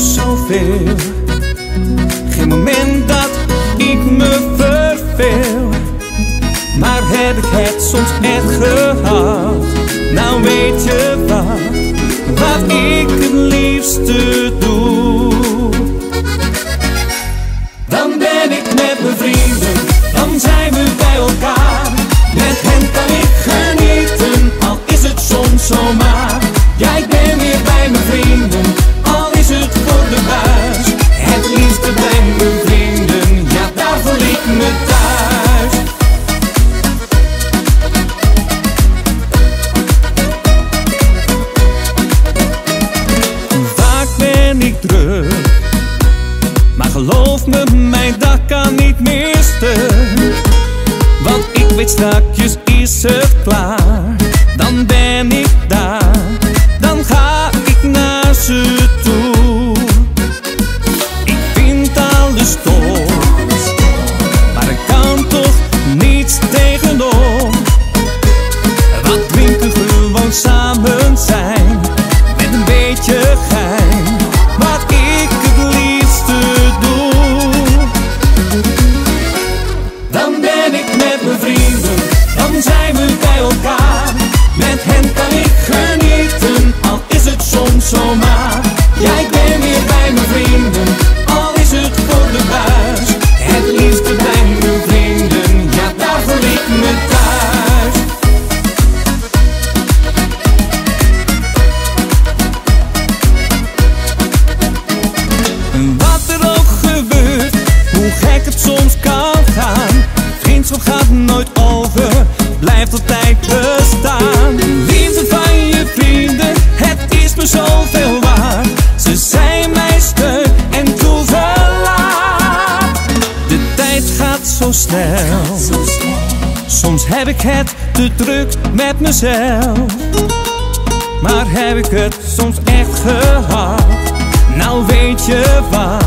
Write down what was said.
zoveel. Geen moment dat ik me verveel. Maar heb ik het soms echt gehad? Nou weet je wat, wat ik het liefste doe. Geloof me, mijn dag kan niet meer stuk. Want ik weet strakjes is het klaar, dan ben ik daar, gaat nooit over, blijft altijd bestaan. Liefde van je vrienden, het is me zoveel waard. Ze zijn mijn steun en toeverlaat. De tijd gaat zo snel, soms heb ik het te druk met mezelf. Maar heb ik het soms echt gehad? Nou weet je wat,